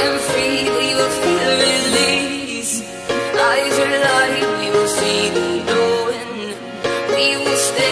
can feel you feel release Eyes are light, we will see the dawn. We will stay